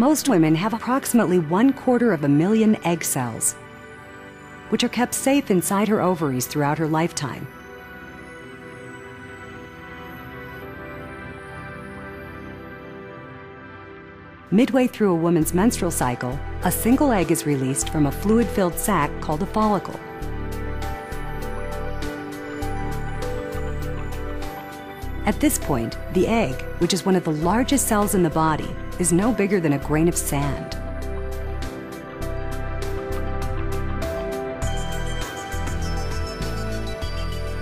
Most women have approximately one quarter of a million egg cells, which are kept safe inside her ovaries throughout her lifetime. Midway through a woman's menstrual cycle, a single egg is released from a fluid filled sac called a follicle. At this point, the egg, which is one of the largest cells in the body, is no bigger than a grain of sand.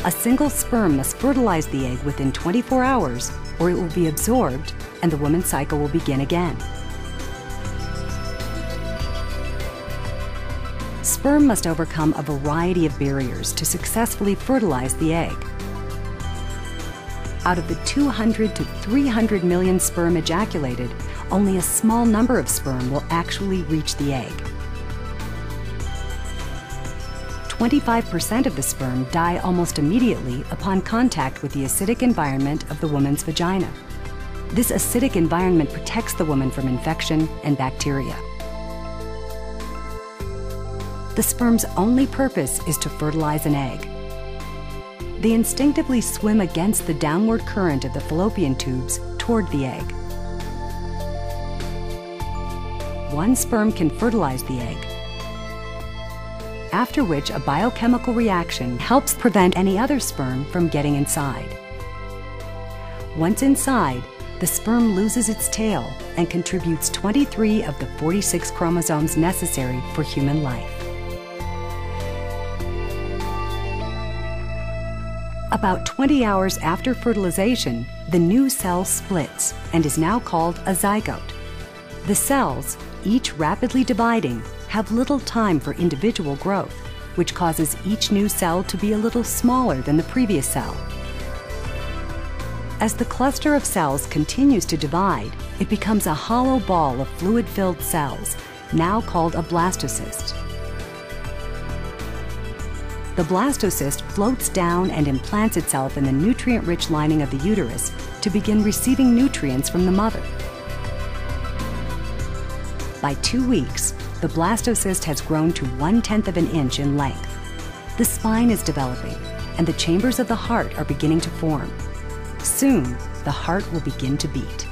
A single sperm must fertilize the egg within 24 hours, or it will be absorbed and the woman's cycle will begin again. Sperm must overcome a variety of barriers to successfully fertilize the egg. Out of the 200 to 300 million sperm ejaculated, only a small number of sperm will actually reach the egg. 25% of the sperm die almost immediately upon contact with the acidic environment of the woman's vagina. This acidic environment protects the woman from infection and bacteria. The sperm's only purpose is to fertilize an egg. They instinctively swim against the downward current of the fallopian tubes toward the egg. One sperm can fertilize the egg, after which a biochemical reaction helps prevent any other sperm from getting inside. Once inside, the sperm loses its tail and contributes 23 of the 46 chromosomes necessary for human life. About 20 hours after fertilization, the new cell splits and is now called a zygote. The cells, each rapidly dividing, have little time for individual growth, which causes each new cell to be a little smaller than the previous cell. As the cluster of cells continues to divide, it becomes a hollow ball of fluid filled cells, now called a blastocyst. The blastocyst floats down and implants itself in the nutrient rich lining of the uterus to begin receiving nutrients from the mother. By two weeks, the blastocyst has grown to one tenth of an inch in length. The spine is developing, and the chambers of the heart are beginning to form. Soon, the heart will begin to beat.